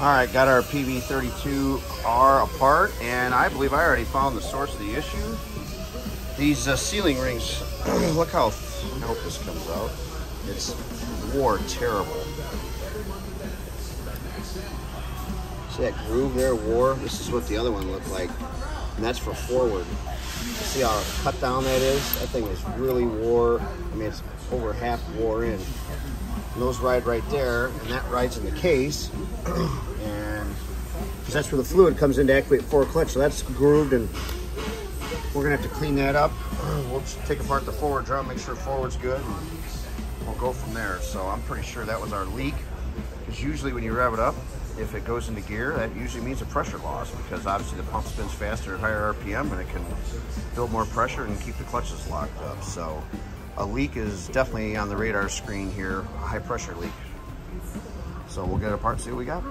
All right, got our PV32R apart, and I believe I already found the source of the issue. These uh, sealing rings, look how, I this comes out. It's wore terrible. See that groove there, wore? This is what the other one looked like, and that's for forward. See how cut down that is? That thing is really wore. I mean, it's over half wore in. And those ride right there, and that rides in the case. because that's where the fluid comes in to activate forward clutch. So that's grooved, and we're gonna have to clean that up. We'll take apart the forward drum, make sure forward's good, and we'll go from there. So I'm pretty sure that was our leak. Because usually when you rev it up, if it goes into gear, that usually means a pressure loss because obviously the pump spins faster at higher RPM and it can build more pressure and keep the clutches locked up. So a leak is definitely on the radar screen here, a high pressure leak. So we'll get it apart see what we got.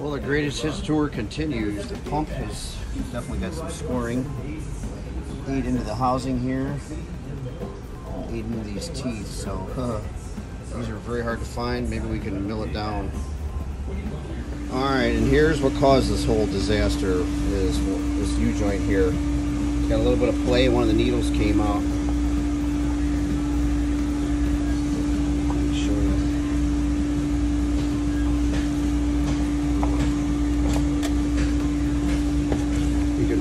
Well, the greatest hits tour continues. The pump has definitely got some scoring. Ate into the housing here. Ate into these teeth, so uh, these are very hard to find. Maybe we can mill it down. All right, and here's what caused this whole disaster is this U-joint here. Got a little bit of play, one of the needles came out. You can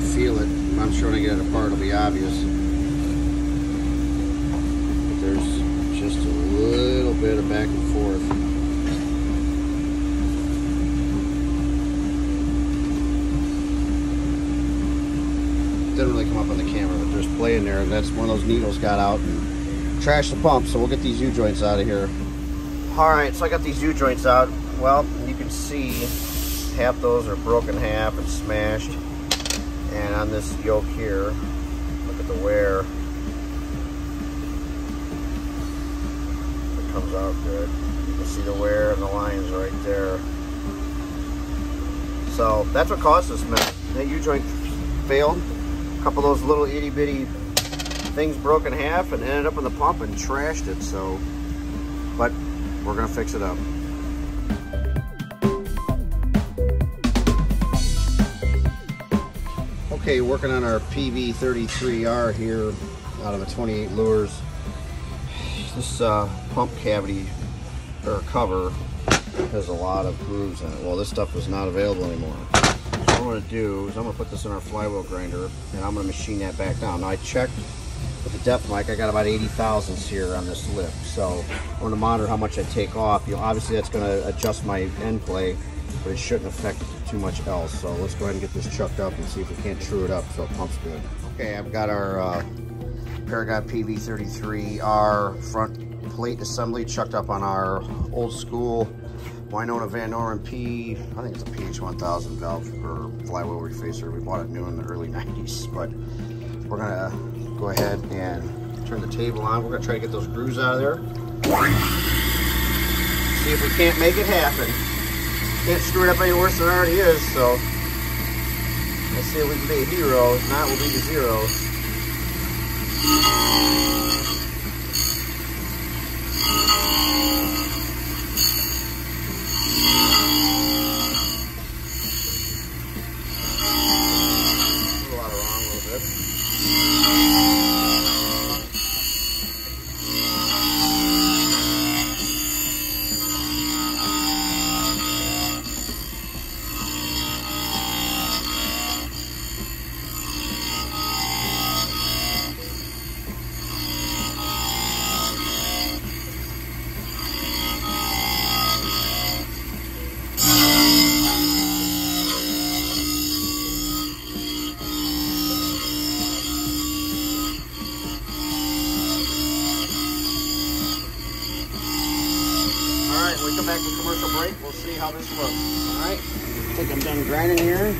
I'm sure when I get it apart it'll be obvious. But there's just a little bit of back and forth. didn't really come up on the camera, but there's play in there, and that's one of those needles got out and trashed the pump, so we'll get these U-joints out of here. All right, so I got these U-joints out. Well, you can see half those are broken half and smashed. And on this yoke here, look at the wear. It comes out good. You can see the wear and the lines right there. So that's what caused this mess. That U-joint failed a couple of those little itty bitty things broke in half and ended up in the pump and trashed it. So, but we're gonna fix it up. Okay, working on our PV33R here out of a 28 Luhrs. This uh, pump cavity or cover has a lot of grooves in it. Well, this stuff is not available anymore what I'm to do is I'm going to put this in our flywheel grinder and I'm going to machine that back down. Now I checked with the depth mic, I got about 80 thousandths here on this lip. So I'm going to monitor how much I take off. You know, obviously that's going to adjust my end play, but it shouldn't affect too much else. So let's go ahead and get this chucked up and see if we can't true it up so it pumps good. Okay, I've got our uh, Paragon PV33R front plate assembly chucked up on our old school Winona Van Norman P, I think it's a PH1000 valve or flywheel refacer. We bought it new in the early 90s, but we're gonna go ahead and turn the table on. We're gonna try to get those grooves out of there. See if we can't make it happen. Can't screw it up any worse than it already is, so let's see if we can be a hero. If not, we'll be the zeros. back how this looks. All right. I think I'm done grinding here.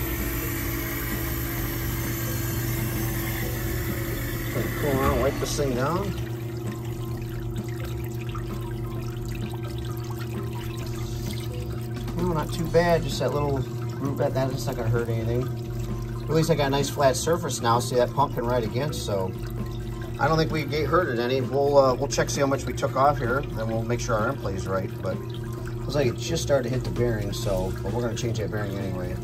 Cool wipe this thing down. Oh, not too bad. Just that little groove bed. That's not gonna hurt anything. At least I got a nice flat surface now. See that pump can ride against. So I don't think we get hurted any. We'll uh, we'll check see how much we took off here, and we'll make sure our end plays right. But Looks like it just started to hit the bearing, so but we're gonna change that bearing anyway.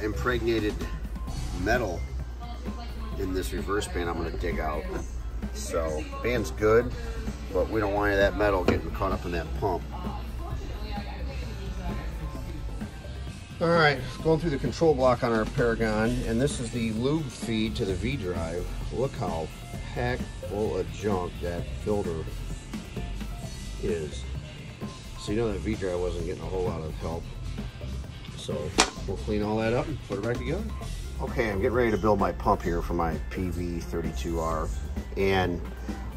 Uh, impregnated metal in this reverse band I'm going to dig out. So, band's good, but we don't want any of that metal getting caught up in that pump. All right, going through the control block on our Paragon, and this is the lube feed to the V-Drive. Look how packed full of junk that filter is. So you know that V-Drive wasn't getting a whole lot of help. So we'll clean all that up and put it back together. Okay, I'm getting ready to build my pump here for my PV32R. And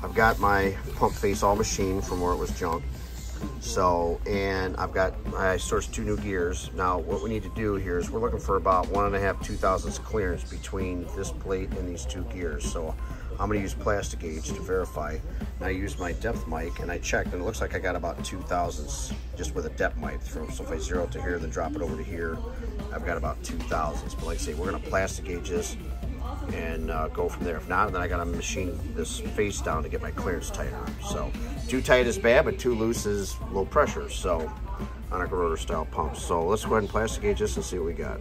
I've got my pump face all machined from where it was junk. So, and I've got, I sourced two new gears. Now, what we need to do here is we're looking for about one and a half, two thousandths clearance between this plate and these two gears. So I'm gonna use Plastigage to verify. And I use my depth mic and I checked and it looks like I got about two thousandths just with a depth mic. So if I zero it to here, then drop it over to here, I've got about two thousandths. But like I say, we're gonna Plastigage this and uh, go from there. If not, then I gotta machine this face down to get my clearance tighter. So too tight is bad, but too loose is low pressure. So on a rotor style pump. So let's go ahead and Plastigage this and see what we got.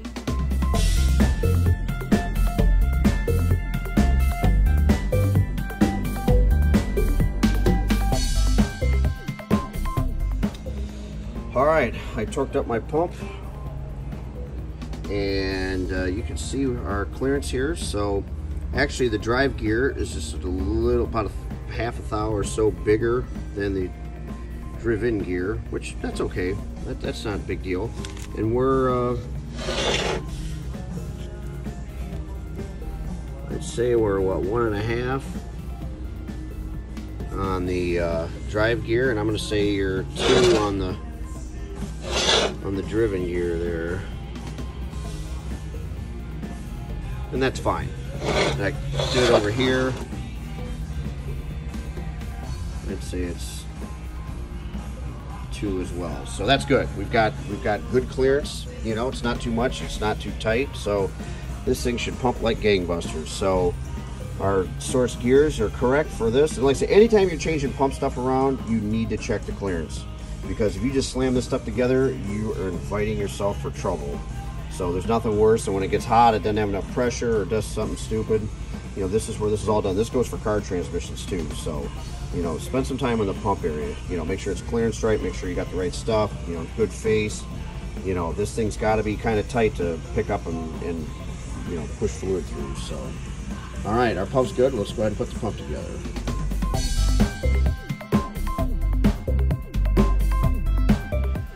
All right, I torqued up my pump and uh, you can see our clearance here. So actually the drive gear is just a little, about a half a thou or so bigger than the driven gear, which that's okay. That, that's not a big deal. And we're, uh, I'd say we're what, one and a half on the uh, drive gear, and I'm gonna say you're two on the on the driven gear there. And that's fine. And I do it over here. Let's see, it's two as well. So that's good. We've got we've got good clearance. You know, it's not too much, it's not too tight. So this thing should pump like gangbusters. So our source gears are correct for this. And like I say, anytime you're changing pump stuff around, you need to check the clearance because if you just slam this stuff together, you are inviting yourself for trouble. So there's nothing worse than when it gets hot, it doesn't have enough pressure or does something stupid. You know, this is where this is all done. This goes for car transmissions too. So, you know, spend some time in the pump area. You know, make sure it's clearance right, make sure you got the right stuff, you know, good face. You know, this thing's got to be kind of tight to pick up and, and, you know, push fluid through. So, all right, our pump's good. Let's go ahead and put the pump together.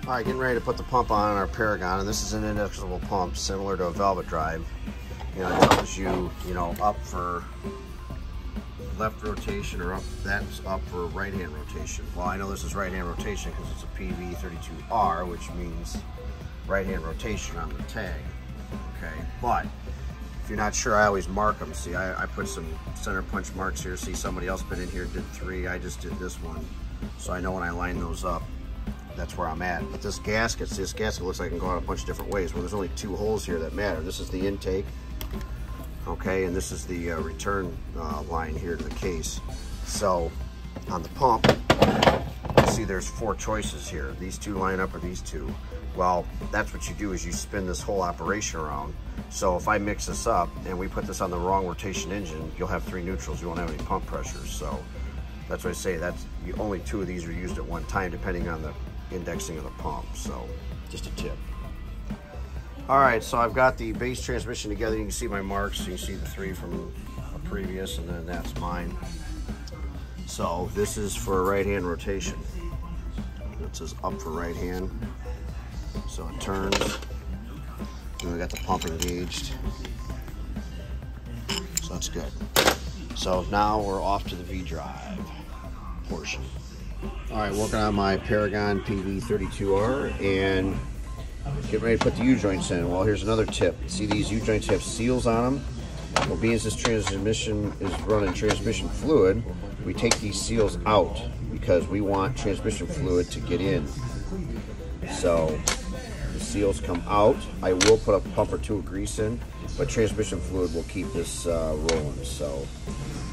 All right, getting ready to put the pump on our Paragon, and this is an indexable pump similar to a Velvet Drive. You know, it tells you, you know, up for left rotation or up, that's up for right hand rotation. Well, I know this is right hand rotation because it's a PV32R, which means right hand rotation on the tag. Okay, but if you're not sure, I always mark them. See, I, I put some center punch marks here. See, somebody else been in here, did three. I just did this one. So I know when I line those up, that's where I'm at. But this gasket, this gasket looks like it can go out a bunch of different ways. Well, there's only two holes here that matter. This is the intake, okay, and this is the uh, return uh, line here to the case. So on the pump, you see there's four choices here. These two line up or these two. Well, that's what you do is you spin this whole operation around. So if I mix this up and we put this on the wrong rotation engine, you'll have three neutrals. You won't have any pump pressures. So that's what I say. That's only two of these are used at one time, depending on the indexing of the pump. So just a tip. All right, so I've got the base transmission together. You can see my marks. You can see the three from a previous, and then that's mine. So this is for right hand rotation. It says up for right hand. So it turns. And we got the pump engaged. So that's good. So now we're off to the V drive portion. All right, working on my Paragon PV32R and getting ready to put the U-joints in. Well, here's another tip. See these U-joints have seals on them? Well, being as this transmission is running transmission fluid, we take these seals out because we want transmission fluid to get in. So the seals come out. I will put a pump or two of grease in, but transmission fluid will keep this uh, rolling. So,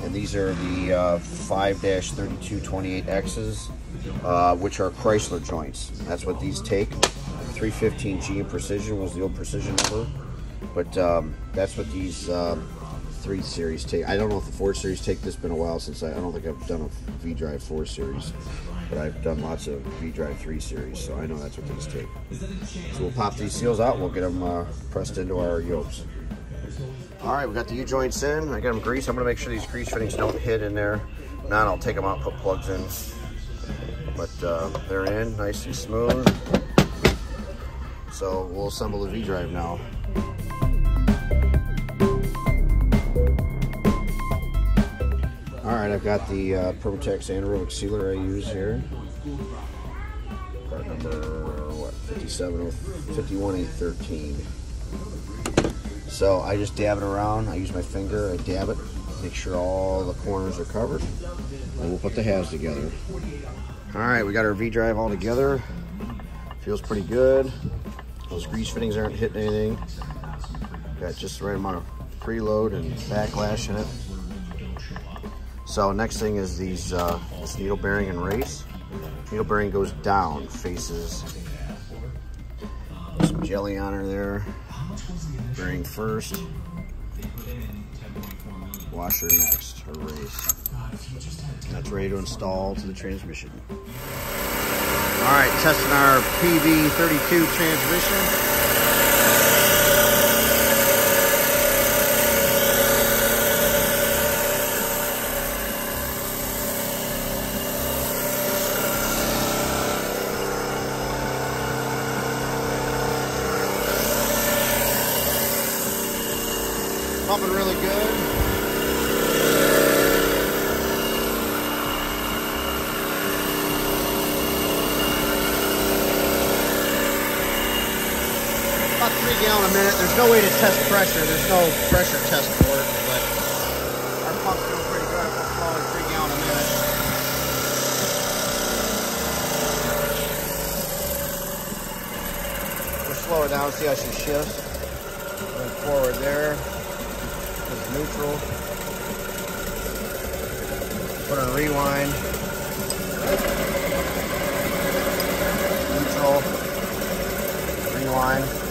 and these are the uh, 5-3228Xs, uh, which are Chrysler joints. That's what these take. 315G in precision was the old precision number, but um, that's what these um, three series take. I don't know if the four series take this. Been a while since I. I don't think I've done a V Drive four series, but I've done lots of V Drive three series, so I know that's what these take. So we'll pop these seals out. We'll get them uh, pressed into our yokes. All right, we got the U joints in. I got them greased. I'm gonna make sure these grease fittings don't hit in there. Not, I'll take them out, put plugs in. But uh, they're in, nice and smooth. So we'll assemble the V drive now. All right, I've got the uh, Permatex anaerobic sealer I use here. Part number, what, 57, 51813. So I just dab it around. I use my finger, I dab it, make sure all the corners are covered. And we'll put the halves together. All right, we got our V-drive all together. Feels pretty good. Those grease fittings aren't hitting anything. Got just the right amount of preload and backlash in it. So next thing is these uh, this needle bearing and race. Needle bearing goes down, faces some jelly on her there. Bearing first. Washer next. That's ready to install to the transmission. All right, testing our PV32 transmission. There's no way to test pressure. There's no pressure test for it, but our pump's doing pretty good. We're flowing three gallon a minute. We'll slow it down, see how she shifts. Going forward there neutral. Put on rewind. Neutral. Rewind.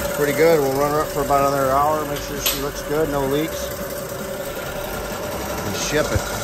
pretty good. We'll run her up for about another hour, make sure she looks good, no leaks, and ship it.